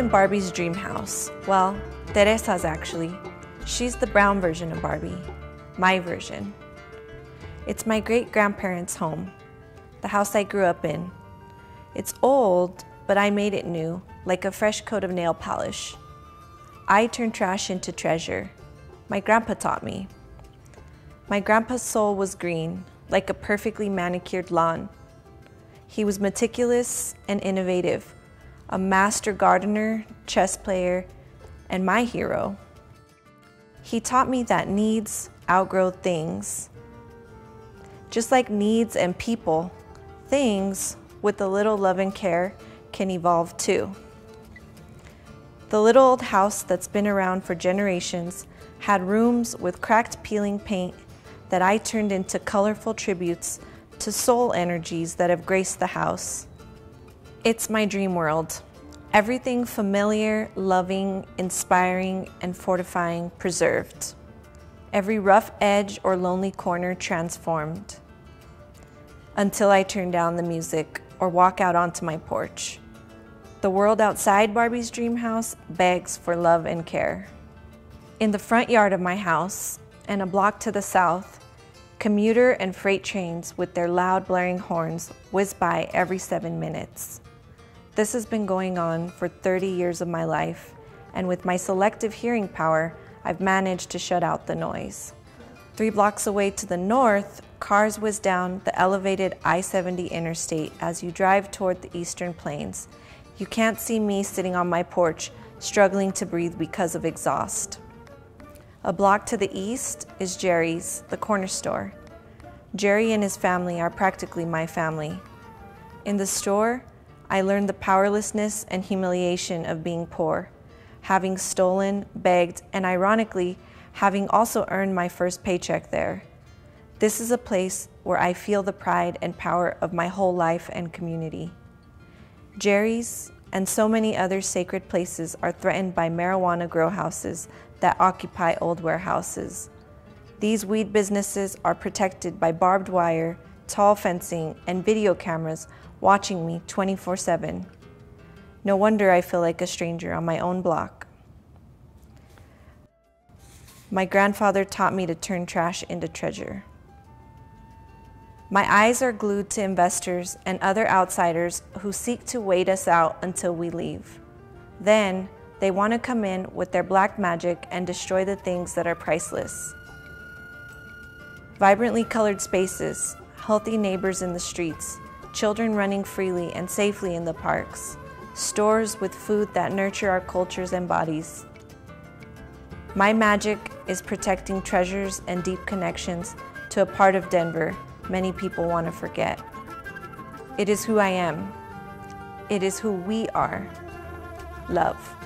Barbie's dream house. Well, Teresa's actually. She's the brown version of Barbie, my version. It's my great grandparents' home, the house I grew up in. It's old, but I made it new, like a fresh coat of nail polish. I turn trash into treasure. My grandpa taught me. My grandpa's soul was green, like a perfectly manicured lawn. He was meticulous and innovative, a master gardener, chess player, and my hero. He taught me that needs outgrow things. Just like needs and people, things with a little love and care can evolve too. The little old house that's been around for generations had rooms with cracked peeling paint that I turned into colorful tributes to soul energies that have graced the house. It's my dream world. Everything familiar, loving, inspiring, and fortifying preserved. Every rough edge or lonely corner transformed. Until I turn down the music or walk out onto my porch. The world outside Barbie's dream house begs for love and care. In the front yard of my house, and a block to the south, commuter and freight trains with their loud blaring horns whiz by every seven minutes. This has been going on for 30 years of my life, and with my selective hearing power, I've managed to shut out the noise. Three blocks away to the north, cars whiz down the elevated I-70 interstate as you drive toward the eastern plains. You can't see me sitting on my porch, struggling to breathe because of exhaust. A block to the east is Jerry's, the corner store. Jerry and his family are practically my family. In the store, I learned the powerlessness and humiliation of being poor, having stolen, begged, and ironically, having also earned my first paycheck there. This is a place where I feel the pride and power of my whole life and community. Jerry's and so many other sacred places are threatened by marijuana grow houses that occupy old warehouses. These weed businesses are protected by barbed wire, tall fencing, and video cameras watching me 24 7. No wonder I feel like a stranger on my own block. My grandfather taught me to turn trash into treasure. My eyes are glued to investors and other outsiders who seek to wait us out until we leave. Then, they want to come in with their black magic and destroy the things that are priceless. Vibrantly colored spaces, healthy neighbors in the streets, children running freely and safely in the parks, stores with food that nurture our cultures and bodies. My magic is protecting treasures and deep connections to a part of Denver many people want to forget. It is who I am. It is who we are. Love.